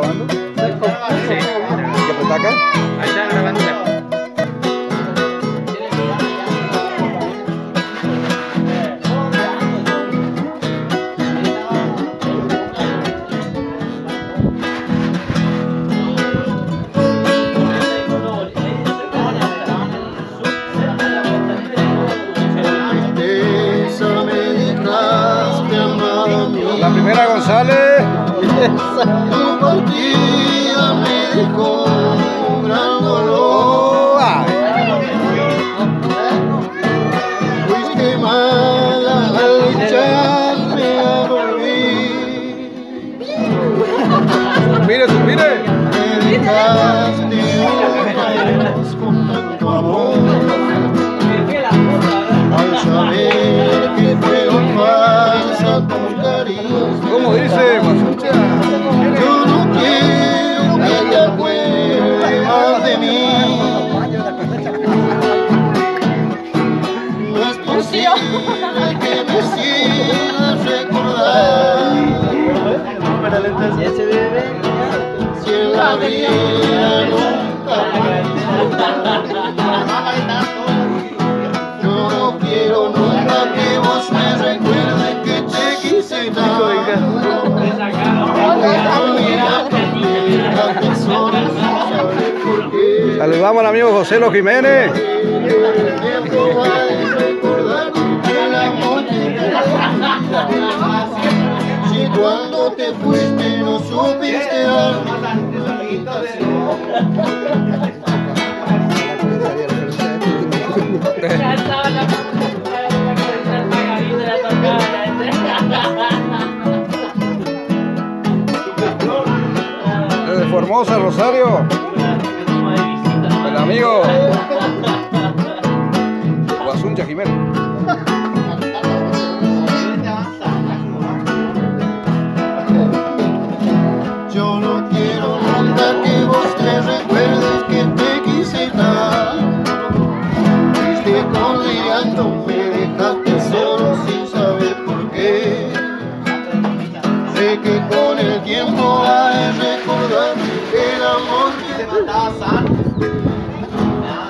grabando? Sí. ¿Y apretar acá? Ahí está grabando. La primera González. Tu partida me dejó un gran dolor. Ay, Fuiste mala al echarme a dormir. Suspire, suspire. Me dejaste vez con tanto amor. Al saber que fueron falsas tus caricias. ¿Cómo dice, Posible que me sigas recordando. Si en la vida nunca Yo no quiero nunca que vos me recuerdes que te quise. Saludamos al amigo José Los Jiménez. Si cuando te fuiste no supiste dar Desde Formosa, Rosario. El amigo Guasuncha Jiménez. Me dejaste solo sin saber por qué. Sé que con el tiempo vas a recordar el amor que te mataba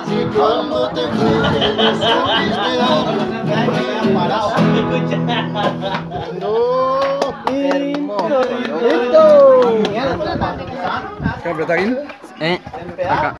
Si cuando te fuiste no supiste dar. No. ¿Qué apretar aquí? Eh, acá.